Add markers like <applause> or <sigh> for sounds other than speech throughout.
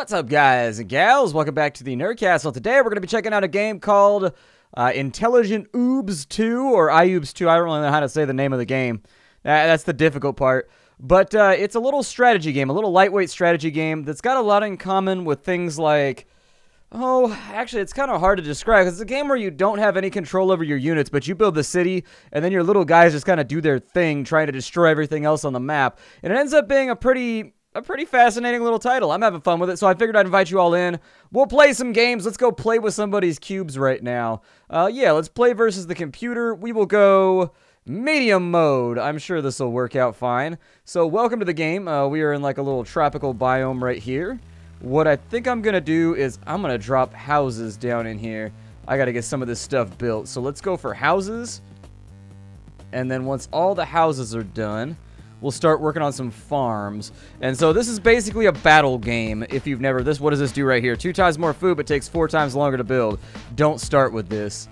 What's up, guys and gals? Welcome back to the Nerdcastle. Today, we're going to be checking out a game called uh, Intelligent Oobs 2, or Iubes 2. I don't really know how to say the name of the game. That's the difficult part. But uh, it's a little strategy game, a little lightweight strategy game that's got a lot in common with things like. Oh, actually, it's kind of hard to describe. It's a game where you don't have any control over your units, but you build the city, and then your little guys just kind of do their thing, trying to destroy everything else on the map. And it ends up being a pretty a pretty fascinating little title. I'm having fun with it, so I figured I'd invite you all in. We'll play some games. Let's go play with somebody's cubes right now. Uh, yeah, let's play versus the computer. We will go medium mode. I'm sure this will work out fine. So welcome to the game. Uh, we are in like a little tropical biome right here. What I think I'm going to do is I'm going to drop houses down in here. I got to get some of this stuff built. So let's go for houses. And then once all the houses are done we'll start working on some farms. And so this is basically a battle game. If you've never, this what does this do right here? Two times more food, but takes four times longer to build. Don't start with this.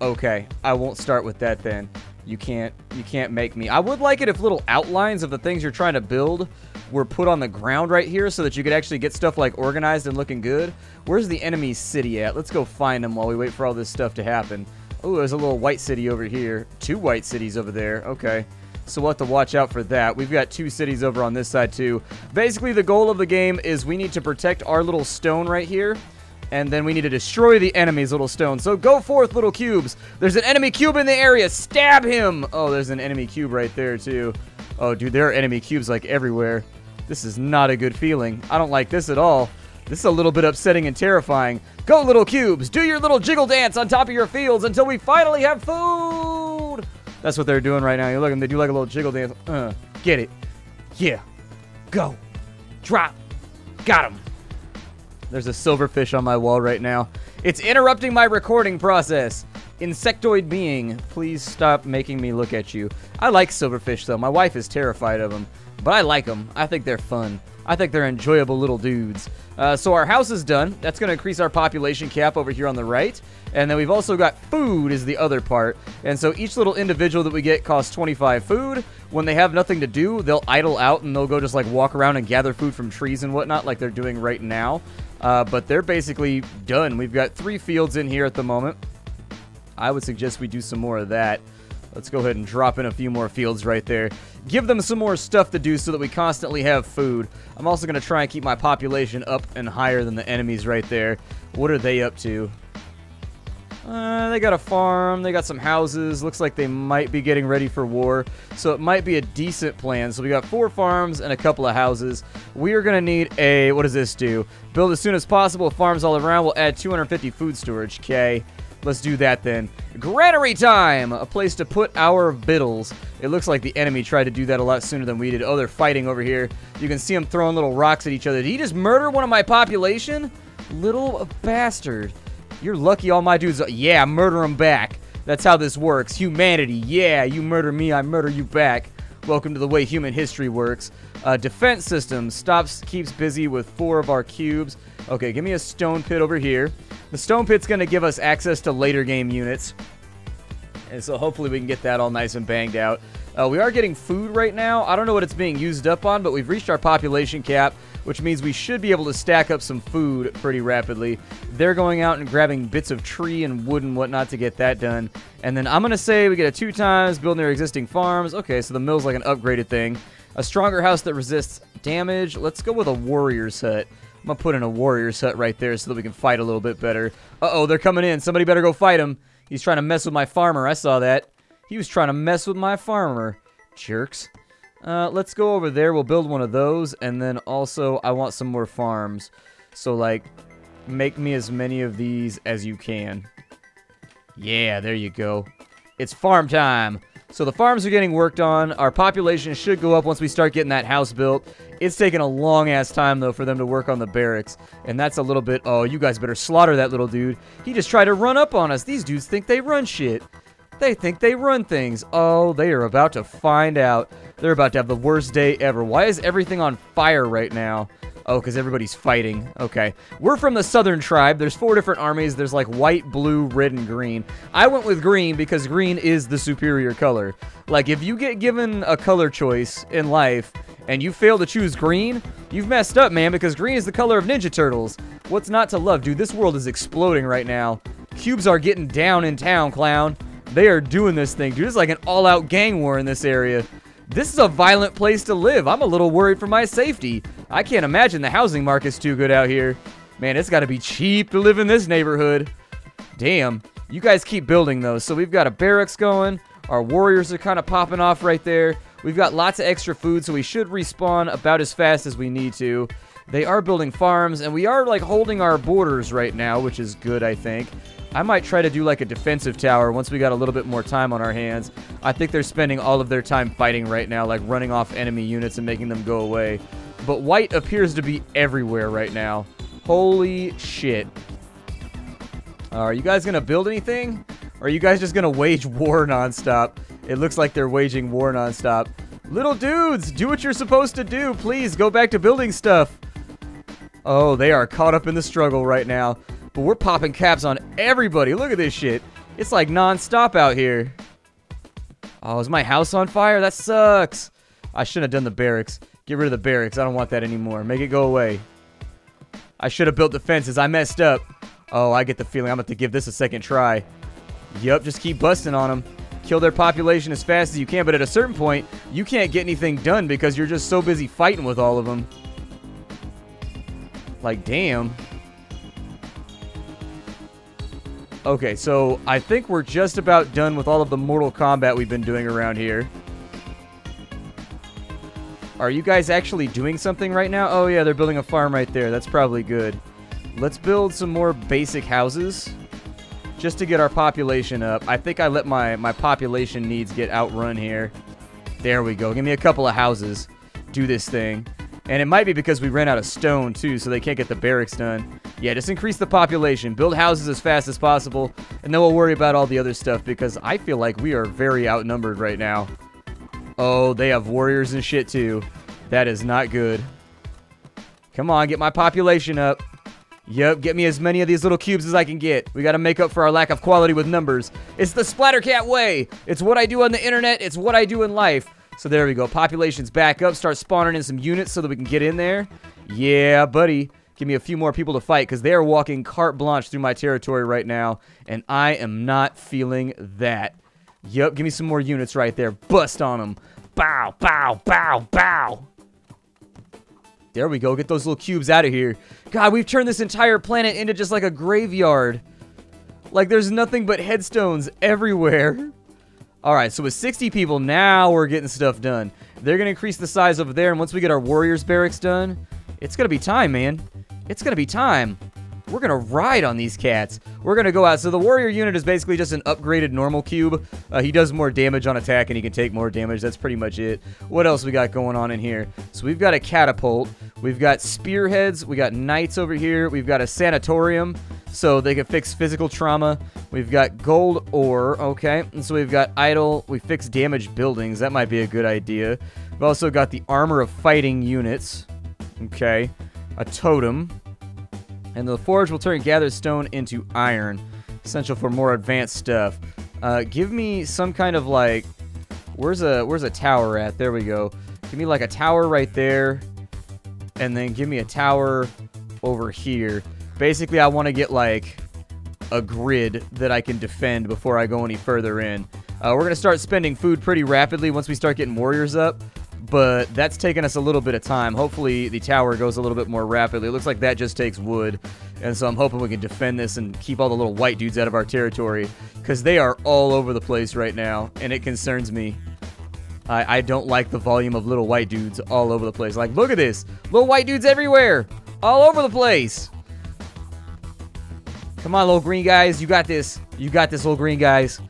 Okay, I won't start with that then. You can't, you can't make me. I would like it if little outlines of the things you're trying to build were put on the ground right here so that you could actually get stuff like organized and looking good. Where's the enemy city at? Let's go find them while we wait for all this stuff to happen. Oh, there's a little white city over here. Two white cities over there. Okay so we'll have to watch out for that. We've got two cities over on this side, too. Basically, the goal of the game is we need to protect our little stone right here, and then we need to destroy the enemy's little stone. So go forth, little cubes. There's an enemy cube in the area. Stab him. Oh, there's an enemy cube right there, too. Oh, dude, there are enemy cubes, like, everywhere. This is not a good feeling. I don't like this at all. This is a little bit upsetting and terrifying. Go, little cubes. Do your little jiggle dance on top of your fields until we finally have food. That's what they're doing right now. You look them, they do like a little jiggle dance. Uh, get it. Yeah. Go. Drop. Got him. There's a silverfish on my wall right now. It's interrupting my recording process. Insectoid being, please stop making me look at you. I like silverfish, though. My wife is terrified of them. But I like them. I think they're fun. I think they're enjoyable little dudes. Uh, so our house is done. That's going to increase our population cap over here on the right. And then we've also got food is the other part. And so each little individual that we get costs 25 food. When they have nothing to do, they'll idle out and they'll go just like walk around and gather food from trees and whatnot like they're doing right now. Uh, but they're basically done. We've got three fields in here at the moment. I would suggest we do some more of that. Let's go ahead and drop in a few more fields right there. Give them some more stuff to do so that we constantly have food. I'm also going to try and keep my population up and higher than the enemies right there. What are they up to? Uh, they got a farm, they got some houses. Looks like they might be getting ready for war. So it might be a decent plan. So we got four farms and a couple of houses. We are going to need a, what does this do? Build as soon as possible, farms all around. We'll add 250 food storage. Okay. Let's do that then. Granary time! A place to put our biddles. It looks like the enemy tried to do that a lot sooner than we did. Oh, they're fighting over here. You can see them throwing little rocks at each other. Did he just murder one of my population? Little bastard. You're lucky all my dudes... Yeah, murder them back. That's how this works. Humanity. Yeah, you murder me, I murder you back. Welcome to the way human history works. Uh, defense system stops, keeps busy with four of our cubes. Okay, give me a stone pit over here. The stone pit's going to give us access to later game units. And so hopefully we can get that all nice and banged out. Uh, we are getting food right now. I don't know what it's being used up on, but we've reached our population cap, which means we should be able to stack up some food pretty rapidly. They're going out and grabbing bits of tree and wood and whatnot to get that done. And then I'm going to say we get a two times, building their existing farms. Okay, so the mill's like an upgraded thing. A stronger house that resists damage. Let's go with a warrior's hut. I'm going to put in a warrior's hut right there so that we can fight a little bit better. Uh-oh, they're coming in. Somebody better go fight him. He's trying to mess with my farmer. I saw that. He was trying to mess with my farmer. Jerks. Uh, let's go over there. We'll build one of those. And then also, I want some more farms. So, like, make me as many of these as you can. Yeah, there you go. It's farm time. So the farms are getting worked on. Our population should go up once we start getting that house built. It's taken a long ass time though for them to work on the barracks. And that's a little bit, oh, you guys better slaughter that little dude. He just tried to run up on us. These dudes think they run shit. They think they run things. Oh, they are about to find out. They're about to have the worst day ever. Why is everything on fire right now? Oh, because everybody's fighting. Okay. We're from the Southern Tribe. There's four different armies. There's like white, blue, red, and green. I went with green because green is the superior color. Like, if you get given a color choice in life and you fail to choose green, you've messed up, man, because green is the color of Ninja Turtles. What's not to love? Dude, this world is exploding right now. Cubes are getting down in town, clown. They are doing this thing. Dude, it's like an all-out gang war in this area. This is a violent place to live. I'm a little worried for my safety. I can't imagine the housing market's too good out here. Man, it's got to be cheap to live in this neighborhood. Damn. You guys keep building, though. So we've got a barracks going. Our warriors are kind of popping off right there. We've got lots of extra food, so we should respawn about as fast as we need to. They are building farms, and we are, like, holding our borders right now, which is good, I think. I might try to do like a defensive tower once we got a little bit more time on our hands. I think they're spending all of their time fighting right now, like running off enemy units and making them go away. But white appears to be everywhere right now. Holy shit. Uh, are you guys going to build anything? Or are you guys just going to wage <laughs> war nonstop? It looks like they're waging war nonstop. Little dudes, do what you're supposed to do. Please, go back to building stuff. Oh, they are caught up in the struggle right now. But we're popping caps on everybody. Look at this shit. It's like non-stop out here. Oh, is my house on fire? That sucks. I shouldn't have done the barracks. Get rid of the barracks. I don't want that anymore. Make it go away. I should have built the fences. I messed up. Oh, I get the feeling I'm about to give this a second try. Yup, just keep busting on them. Kill their population as fast as you can, but at a certain point, you can't get anything done because you're just so busy fighting with all of them. Like, damn. Okay, so I think we're just about done with all of the Mortal Kombat we've been doing around here. Are you guys actually doing something right now? Oh yeah, they're building a farm right there. That's probably good. Let's build some more basic houses just to get our population up. I think I let my, my population needs get outrun here. There we go. Give me a couple of houses. Do this thing. And it might be because we ran out of stone, too, so they can't get the barracks done. Yeah, just increase the population. Build houses as fast as possible, and then we'll worry about all the other stuff, because I feel like we are very outnumbered right now. Oh, they have warriors and shit, too. That is not good. Come on, get my population up. Yep, get me as many of these little cubes as I can get. We gotta make up for our lack of quality with numbers. It's the Splattercat way! It's what I do on the internet, it's what I do in life. So there we go. Population's back up. Start spawning in some units so that we can get in there. Yeah, buddy. Give me a few more people to fight because they are walking carte blanche through my territory right now, and I am not feeling that. Yep, give me some more units right there. Bust on them. Bow, bow, bow, bow. There we go. Get those little cubes out of here. God, we've turned this entire planet into just like a graveyard. Like, there's nothing but headstones everywhere. Alright, so with 60 people, now we're getting stuff done. They're going to increase the size over there, and once we get our Warriors barracks done, it's going to be time, man. It's going to be time. We're going to ride on these cats. We're going to go out. So the warrior unit is basically just an upgraded normal cube. Uh, he does more damage on attack and he can take more damage. That's pretty much it. What else we got going on in here? So we've got a catapult. We've got spearheads. We got knights over here. We've got a sanatorium so they can fix physical trauma. We've got gold ore, okay. And so we've got idle. We fix damaged buildings. That might be a good idea. We've also got the armor of fighting units, okay. A totem. And the forge will turn gathered stone into iron. Essential for more advanced stuff. Uh, give me some kind of like... Where's a where's a tower at? There we go. Give me like a tower right there. And then give me a tower over here. Basically, I want to get like a grid that I can defend before I go any further in. Uh, we're going to start spending food pretty rapidly once we start getting warriors up but that's taken us a little bit of time. Hopefully the tower goes a little bit more rapidly. It looks like that just takes wood, and so I'm hoping we can defend this and keep all the little white dudes out of our territory, because they are all over the place right now, and it concerns me. I, I don't like the volume of little white dudes all over the place. Like, look at this. Little white dudes everywhere. All over the place. Come on, little green guys. You got this. You got this, little green guys.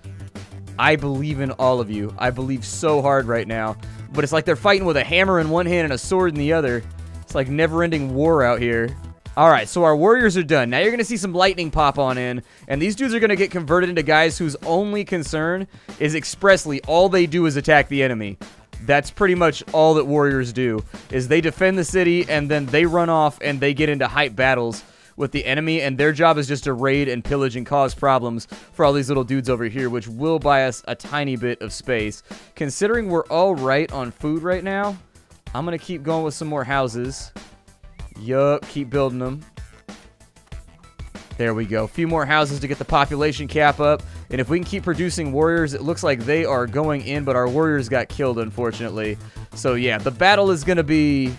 I believe in all of you. I believe so hard right now but it's like they're fighting with a hammer in one hand and a sword in the other. It's like never-ending war out here. Alright, so our warriors are done. Now you're going to see some lightning pop on in, and these dudes are going to get converted into guys whose only concern is expressly all they do is attack the enemy. That's pretty much all that warriors do, is they defend the city, and then they run off and they get into hype battles with the enemy, and their job is just to raid and pillage and cause problems for all these little dudes over here, which will buy us a tiny bit of space. Considering we're all right on food right now, I'm going to keep going with some more houses. Yup, keep building them. There we go. A few more houses to get the population cap up. And if we can keep producing warriors, it looks like they are going in, but our warriors got killed, unfortunately. So yeah, the battle is going to be...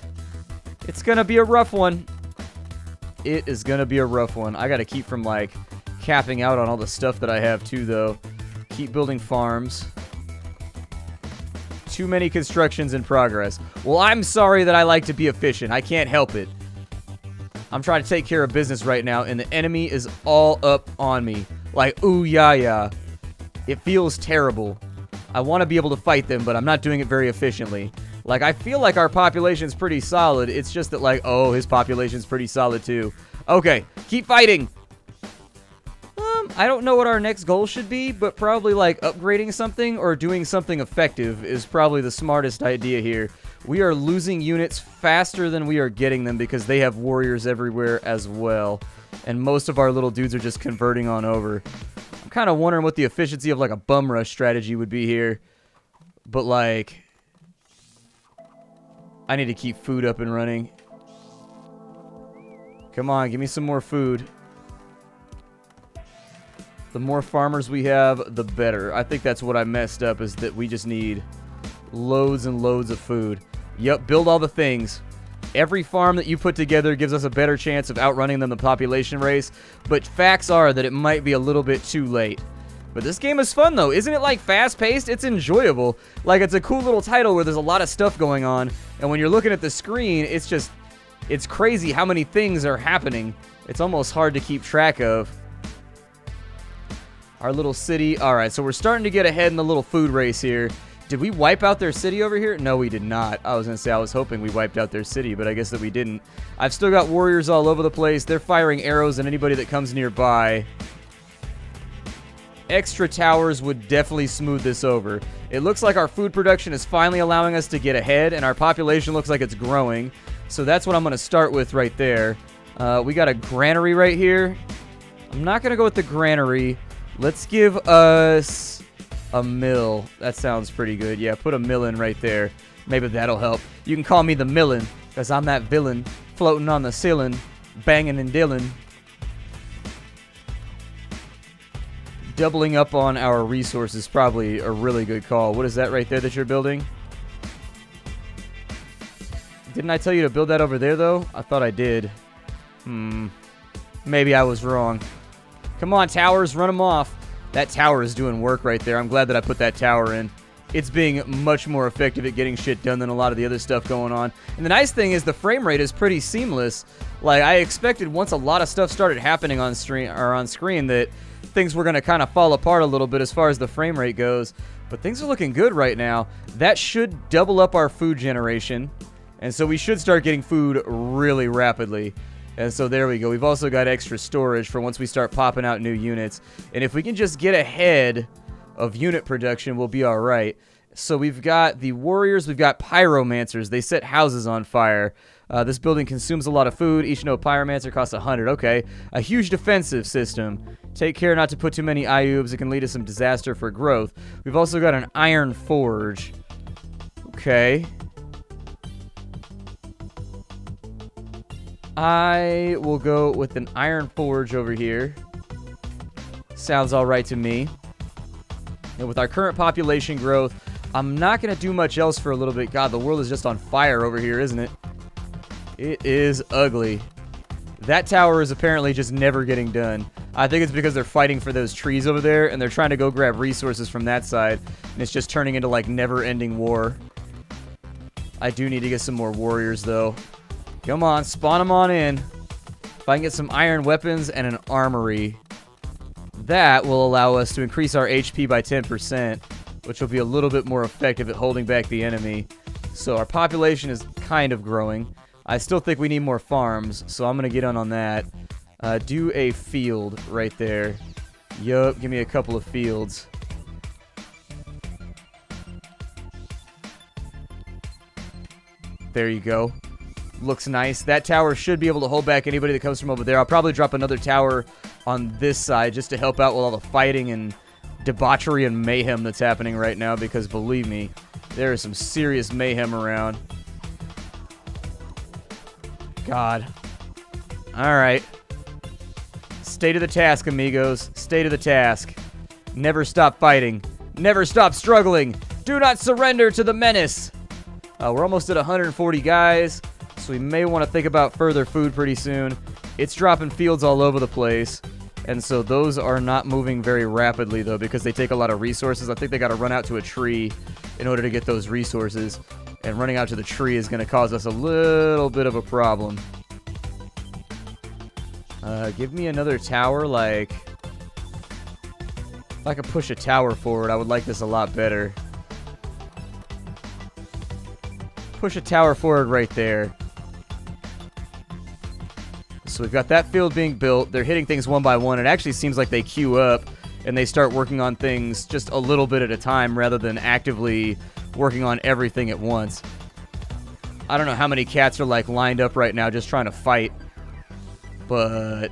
It's going to be a rough one. It is going to be a rough one. I got to keep from, like, capping out on all the stuff that I have, too, though. Keep building farms. Too many constructions in progress. Well, I'm sorry that I like to be efficient. I can't help it. I'm trying to take care of business right now, and the enemy is all up on me. Like, ooh, yeah, yeah. It feels terrible. I want to be able to fight them, but I'm not doing it very efficiently. Like, I feel like our population's pretty solid. It's just that, like, oh, his population's pretty solid, too. Okay, keep fighting. Um, I don't know what our next goal should be, but probably, like, upgrading something or doing something effective is probably the smartest idea here. We are losing units faster than we are getting them because they have warriors everywhere as well. And most of our little dudes are just converting on over. I'm kind of wondering what the efficiency of like a bum rush strategy would be here. But like... I need to keep food up and running. Come on, give me some more food. The more farmers we have, the better. I think that's what I messed up, is that we just need loads and loads of food. Yep, build all the things. Every farm that you put together gives us a better chance of outrunning them the population race, but facts are that it might be a little bit too late. But this game is fun though, isn't it like fast-paced? It's enjoyable. Like it's a cool little title where there's a lot of stuff going on, and when you're looking at the screen, it's just, it's crazy how many things are happening. It's almost hard to keep track of. Our little city, alright, so we're starting to get ahead in the little food race here. Did we wipe out their city over here? No, we did not. I was going to say I was hoping we wiped out their city, but I guess that we didn't. I've still got warriors all over the place. They're firing arrows at anybody that comes nearby. Extra towers would definitely smooth this over. It looks like our food production is finally allowing us to get ahead, and our population looks like it's growing. So that's what I'm going to start with right there. Uh, we got a granary right here. I'm not going to go with the granary. Let's give us a mill. That sounds pretty good. Yeah, put a mill in right there. Maybe that'll help. You can call me the millin, because I'm that villain floating on the ceiling, banging and dilling. Doubling up on our resources probably a really good call. What is that right there that you're building? Didn't I tell you to build that over there, though? I thought I did. Hmm. Maybe I was wrong. Come on, towers, run them off. That tower is doing work right there. I'm glad that I put that tower in. It's being much more effective at getting shit done than a lot of the other stuff going on. And the nice thing is the frame rate is pretty seamless. Like I expected once a lot of stuff started happening on screen or on screen that things were going to kind of fall apart a little bit as far as the frame rate goes. But things are looking good right now. That should double up our food generation. And so we should start getting food really rapidly. And so there we go. We've also got extra storage for once we start popping out new units. And if we can just get ahead of unit production, we'll be all right. So we've got the warriors, we've got pyromancers. They set houses on fire. Uh, this building consumes a lot of food. Each node pyromancer costs 100. Okay. A huge defensive system. Take care not to put too many Iubes. It can lead to some disaster for growth. We've also got an iron forge. Okay. I will go with an iron forge over here. Sounds alright to me. And with our current population growth, I'm not going to do much else for a little bit. God, the world is just on fire over here, isn't it? It is ugly. That tower is apparently just never getting done. I think it's because they're fighting for those trees over there, and they're trying to go grab resources from that side, and it's just turning into, like, never-ending war. I do need to get some more warriors, though. Come on, spawn them on in. If I can get some iron weapons and an armory, that will allow us to increase our HP by 10%, which will be a little bit more effective at holding back the enemy. So our population is kind of growing. I still think we need more farms, so I'm going to get on on that. Uh, do a field right there. Yup, give me a couple of fields. There you go. Looks nice. That tower should be able to hold back anybody that comes from over there. I'll probably drop another tower on this side just to help out with all the fighting and debauchery and mayhem that's happening right now because believe me, there is some serious mayhem around. God. Alright. Stay to the task, amigos. Stay to the task. Never stop fighting. Never stop struggling. Do not surrender to the menace. Uh, we're almost at 140 guys, so we may want to think about further food pretty soon. It's dropping fields all over the place, and so those are not moving very rapidly, though, because they take a lot of resources. I think they got to run out to a tree in order to get those resources, and running out to the tree is going to cause us a little bit of a problem. Uh, give me another tower, like... If I could push a tower forward, I would like this a lot better. push a tower forward right there. So we've got that field being built. They're hitting things one by one. It actually seems like they queue up and they start working on things just a little bit at a time rather than actively working on everything at once. I don't know how many cats are like lined up right now just trying to fight. But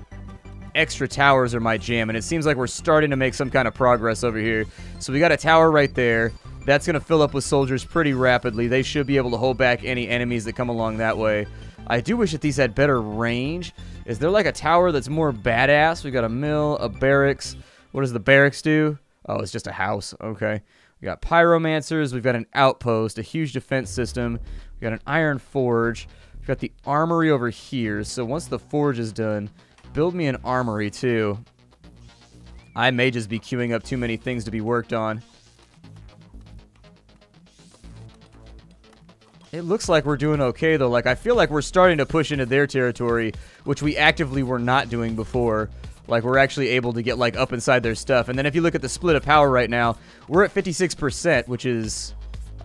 extra towers are my jam and it seems like we're starting to make some kind of progress over here. So we got a tower right there. That's going to fill up with soldiers pretty rapidly. They should be able to hold back any enemies that come along that way. I do wish that these had better range. Is there like a tower that's more badass? We got a mill, a barracks. What does the barracks do? Oh, it's just a house. Okay. We got pyromancers. We've got an outpost, a huge defense system. We got an iron forge. We've got the armory over here. So once the forge is done, build me an armory too. I may just be queuing up too many things to be worked on. It looks like we're doing okay, though. Like, I feel like we're starting to push into their territory, which we actively were not doing before. Like, we're actually able to get, like, up inside their stuff. And then if you look at the split of power right now, we're at 56%, which is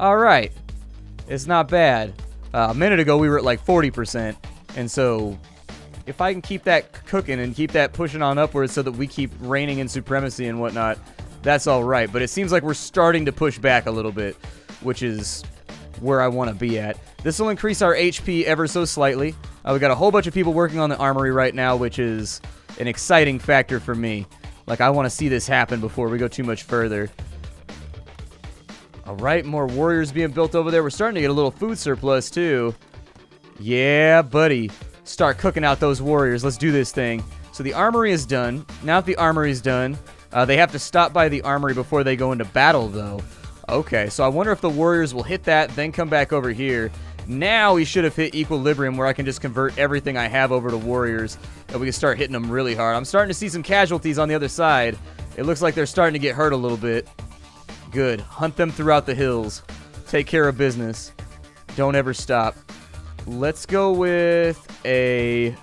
alright. It's not bad. Uh, a minute ago, we were at, like, 40%. And so, if I can keep that cooking and keep that pushing on upwards so that we keep reigning in supremacy and whatnot, that's alright. But it seems like we're starting to push back a little bit, which is where I want to be at. This will increase our HP ever so slightly. Uh, we got a whole bunch of people working on the armory right now, which is an exciting factor for me. Like, I want to see this happen before we go too much further. Alright, more warriors being built over there. We're starting to get a little food surplus, too. Yeah, buddy. Start cooking out those warriors. Let's do this thing. So the armory is done. Now that the armory is done, uh, they have to stop by the armory before they go into battle, though. Okay, so I wonder if the Warriors will hit that, then come back over here. Now we should have hit Equilibrium where I can just convert everything I have over to Warriors and we can start hitting them really hard. I'm starting to see some casualties on the other side. It looks like they're starting to get hurt a little bit. Good. Hunt them throughout the hills. Take care of business. Don't ever stop. Let's go with a...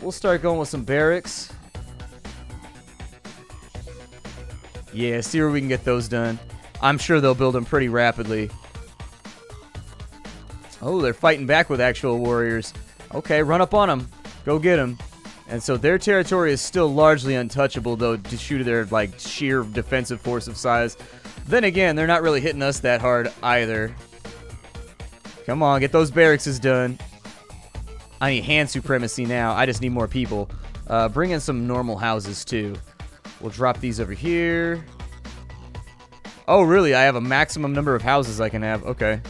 We'll start going with some barracks. Yeah, see where we can get those done. I'm sure they'll build them pretty rapidly. Oh, they're fighting back with actual warriors. Okay, run up on them. Go get them. And so their territory is still largely untouchable, though, due to shoot their, like, sheer defensive force of size. Then again, they're not really hitting us that hard either. Come on, get those barracks done. I need hand supremacy now. I just need more people. Uh, bring in some normal houses, too. We'll drop these over here. Oh, really? I have a maximum number of houses I can have. Okay.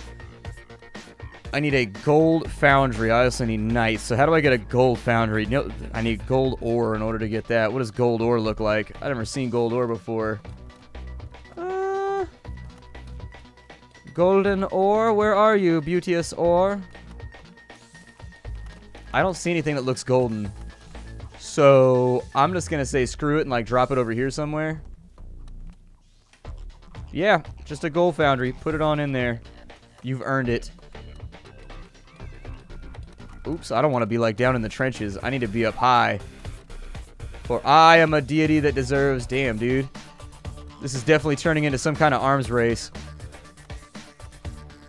I need a gold foundry. I also need knights. So how do I get a gold foundry? No, I need gold ore in order to get that. What does gold ore look like? I've never seen gold ore before. Uh, golden ore? Where are you, beauteous ore? I don't see anything that looks golden. So I'm just going to say screw it and like drop it over here somewhere. Yeah, just a gold foundry. Put it on in there. You've earned it. Oops, I don't want to be like down in the trenches. I need to be up high. For I am a deity that deserves... Damn, dude. This is definitely turning into some kind of arms race.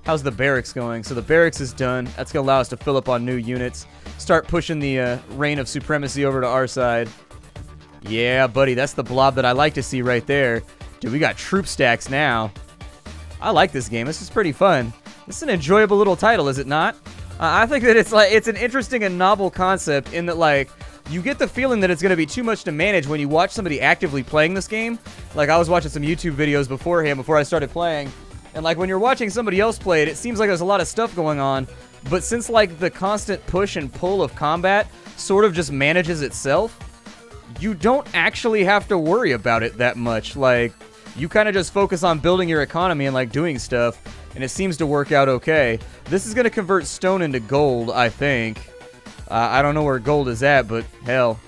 How's the barracks going? So the barracks is done. That's going to allow us to fill up on new units start pushing the uh, reign of supremacy over to our side. Yeah, buddy, that's the blob that I like to see right there. Dude, we got troop stacks now. I like this game. This is pretty fun. This is an enjoyable little title, is it not? Uh, I think that it's like it's an interesting and novel concept in that like you get the feeling that it's going to be too much to manage when you watch somebody actively playing this game. Like I was watching some YouTube videos beforehand before I started playing, and like when you're watching somebody else play it, it seems like there's a lot of stuff going on. But since like the constant push and pull of combat sort of just manages itself, you don't actually have to worry about it that much. Like you kind of just focus on building your economy and like doing stuff, and it seems to work out okay. This is going to convert stone into gold, I think. Uh, I don't know where gold is at, but hell.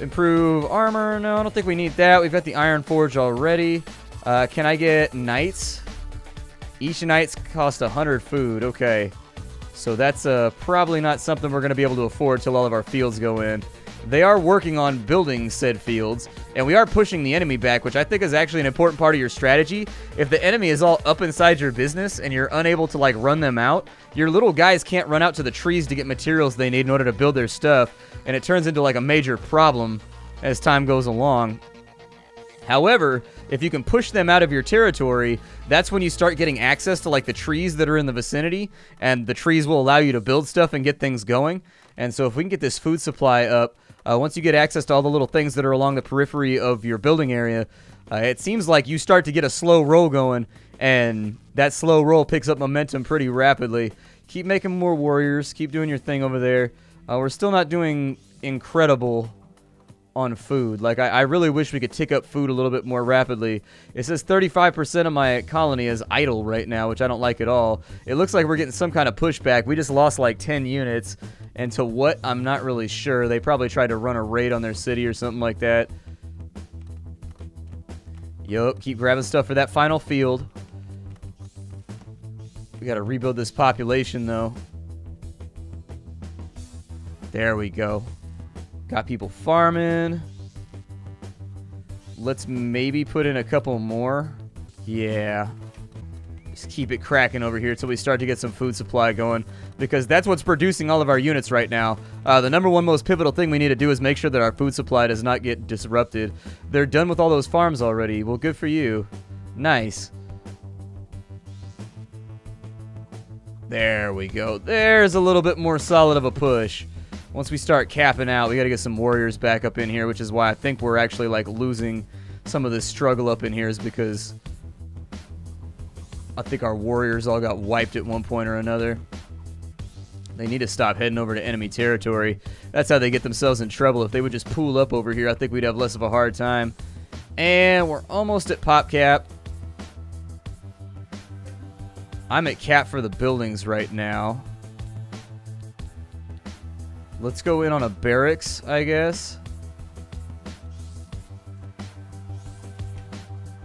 Improve armor. No, I don't think we need that. We've got the Iron Forge already. Uh, can I get knights? Each knights cost 100 food. Okay. So that's uh, probably not something we're going to be able to afford till all of our fields go in. They are working on building said fields, and we are pushing the enemy back, which I think is actually an important part of your strategy. If the enemy is all up inside your business and you're unable to like run them out, your little guys can't run out to the trees to get materials they need in order to build their stuff, and it turns into like a major problem as time goes along. However, if you can push them out of your territory, that's when you start getting access to like the trees that are in the vicinity, and the trees will allow you to build stuff and get things going. And so if we can get this food supply up, uh, once you get access to all the little things that are along the periphery of your building area, uh, it seems like you start to get a slow roll going, and that slow roll picks up momentum pretty rapidly. Keep making more warriors. Keep doing your thing over there. Uh, we're still not doing incredible on food. Like, I, I, really wish we could tick up food a little bit more rapidly. It says 35% of my colony is idle right now, which I don't like at all. It looks like we're getting some kind of pushback. We just lost like 10 units. And to what, I'm not really sure. They probably tried to run a raid on their city or something like that. Yup, keep grabbing stuff for that final field. We gotta rebuild this population, though. There we go. Got people farming. Let's maybe put in a couple more. Yeah. Just keep it cracking over here until we start to get some food supply going. Because that's what's producing all of our units right now. Uh, the number one most pivotal thing we need to do is make sure that our food supply does not get disrupted. They're done with all those farms already. Well, good for you. Nice. There we go. There's a little bit more solid of a push once we start capping out, we got to get some warriors back up in here, which is why I think we're actually like losing some of this struggle up in here is because I think our warriors all got wiped at one point or another. They need to stop heading over to enemy territory. That's how they get themselves in trouble. If they would just pool up over here, I think we'd have less of a hard time. And we're almost at pop cap. I'm at cap for the buildings right now. Let's go in on a barracks, I guess.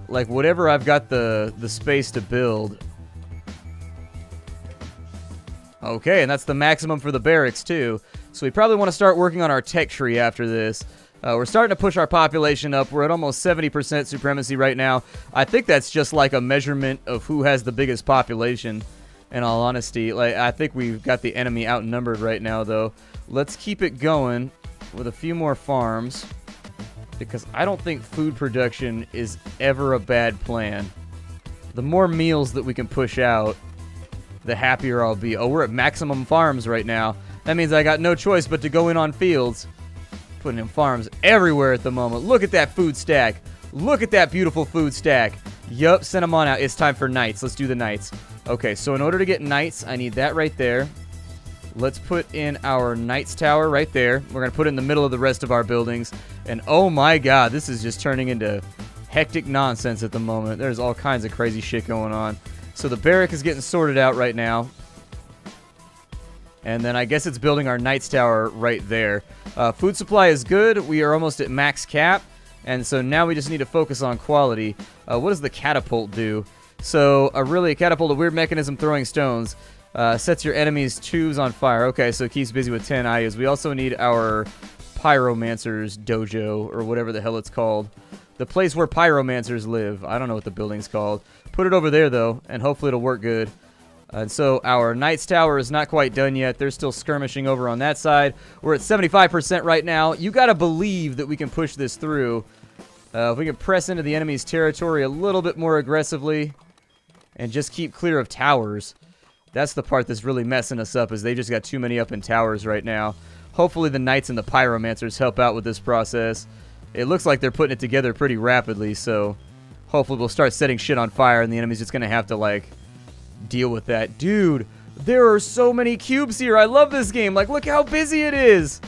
Like, whatever I've got the, the space to build. Okay, and that's the maximum for the barracks, too. So we probably want to start working on our tech tree after this. Uh, we're starting to push our population up. We're at almost 70% supremacy right now. I think that's just like a measurement of who has the biggest population, in all honesty. Like, I think we've got the enemy outnumbered right now, though. Let's keep it going with a few more farms because I don't think food production is ever a bad plan. The more meals that we can push out, the happier I'll be. Oh, we're at maximum farms right now. That means I got no choice but to go in on fields. Putting in farms everywhere at the moment. Look at that food stack. Look at that beautiful food stack. Yup, send them on out. It's time for knights. Let's do the knights. Okay, so in order to get knights, I need that right there. Let's put in our Knight's Tower right there. We're going to put in the middle of the rest of our buildings. And oh my god, this is just turning into hectic nonsense at the moment. There's all kinds of crazy shit going on. So the barrack is getting sorted out right now. And then I guess it's building our Knight's Tower right there. Uh, food supply is good. We are almost at max cap. And so now we just need to focus on quality. Uh, what does the catapult do? So a really a catapult, a weird mechanism throwing stones. Uh, sets your enemy's tubes on fire. Okay, so keeps busy with 10 IUs. We also need our Pyromancer's dojo, or whatever the hell it's called. The place where pyromancers live. I don't know what the building's called. Put it over there, though, and hopefully it'll work good. And so our Knight's Tower is not quite done yet. They're still skirmishing over on that side. We're at 75% right now. You got to believe that we can push this through. Uh, if we can press into the enemy's territory a little bit more aggressively, and just keep clear of towers. That's the part that's really messing us up is they just got too many up in towers right now. Hopefully the Knights and the Pyromancers help out with this process. It looks like they're putting it together pretty rapidly, so hopefully we'll start setting shit on fire and the enemy's just going to have to, like, deal with that. Dude, there are so many cubes here. I love this game. Like, look how busy it is.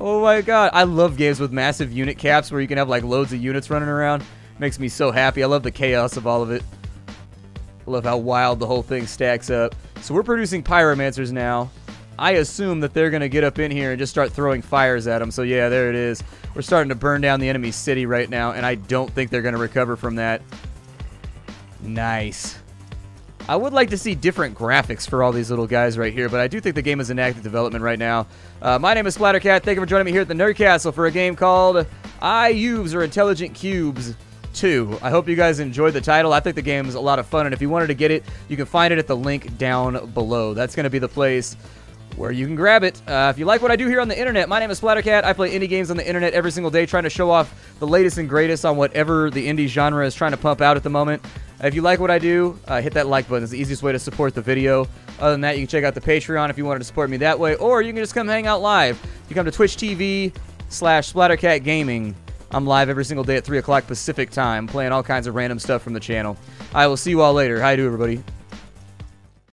Oh my god. I love games with massive unit caps where you can have, like, loads of units running around. Makes me so happy. I love the chaos of all of it. I love how wild the whole thing stacks up. So we're producing pyromancers now. I assume that they're going to get up in here and just start throwing fires at them. So yeah, there it is. We're starting to burn down the enemy city right now, and I don't think they're going to recover from that. Nice. I would like to see different graphics for all these little guys right here, but I do think the game is in active development right now. Uh, my name is Splattercat. Thank you for joining me here at the Nerd Castle for a game called IUBES or Intelligent Cubes. 2. I hope you guys enjoyed the title. I think the game is a lot of fun, and if you wanted to get it, you can find it at the link down below. That's going to be the place where you can grab it. Uh, if you like what I do here on the internet, my name is Splattercat. I play indie games on the internet every single day, trying to show off the latest and greatest on whatever the indie genre is trying to pump out at the moment. If you like what I do, uh, hit that like button. It's the easiest way to support the video. Other than that, you can check out the Patreon if you wanted to support me that way, or you can just come hang out live. You come to Twitch TV slash Splattercat Gaming. I'm live every single day at 3 o'clock Pacific time, playing all kinds of random stuff from the channel. I will see you all later. Hi, do everybody.